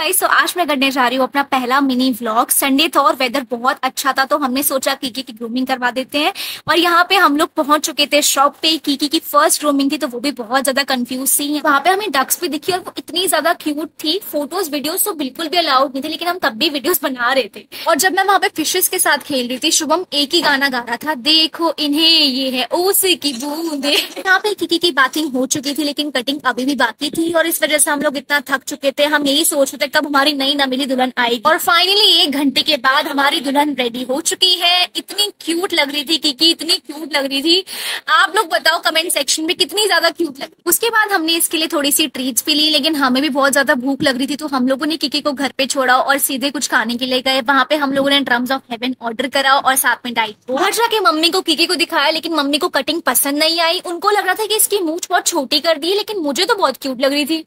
Guys तो आज मैं करने जा रही हूँ अपना पहला मिनी व्लॉग संडे था और वेदर बहुत अच्छा था तो हमने सोचा कीकी की ग्रूमिंग करवा देते हैं। और यहाँ पे हम लोग पहुँच चुके थे शॉप पे कीकी की फ़र्स्ट ग्रूमिंग थी तो वो भी बहुत ज़्यादा कंफ्यूज थी वहाँ पे हमें डक्स भी दिखी और वो इतनी ज़्यादा क्यूट थी। फ़ोटोज़ वीडियोज़ तो बिल्कुल भी अलाउड नहीं थे, लेकिन हम तब भी वीडियोज़ बना रहे थे। और जब मैं वहाँ पे फिशेस के साथ खेल रही थी, शुभम एक ही गाना गा रहा था, देखो इन्हें, ये है ओसे की बूंदे। यहाँ पे कीकी की बातिंग हो चुकी थी, लेकिन कटिंग अभी भी बाकी थी और इस वजह से हम लोग इतना थक चुके थे। हम यही सोच रहे थे कब हमारी नई नमीली दुल्हन आएगी। और फाइनली एक घंटे के बाद हमारी दुल्हन रेडी हो चुकी है। इतनी क्यूट लग रही थी कीकी इतनी क्यूट लग रही थी। आप लोग बताओ कमेंट सेक्शन में कितनी ज़्यादा क्यूट लग उसके बाद हमने इसके लिए थोड़ी सी ट्रीट्स भी ली, लेकिन हमें भी बहुत ज़्यादा भूख लग रही थी तो हम लोगों ने कीकी को घर पे छोड़ा और सीधे कुछ खाने के लिए गए। वहाँ पे हम लोगों ने ड्रम्स ऑफ़ हेवन ऑर्डर करा और साथ में डाइट घर जाके मम्मी को किकी को दिखाया, लेकिन मम्मी को कटिंग पसंद नहीं आई। उनको लग रहा था कि इसकी मूछ बहुत छोटी कर दी, लेकिन मुझे तो बहुत क्यूट लग रही थी।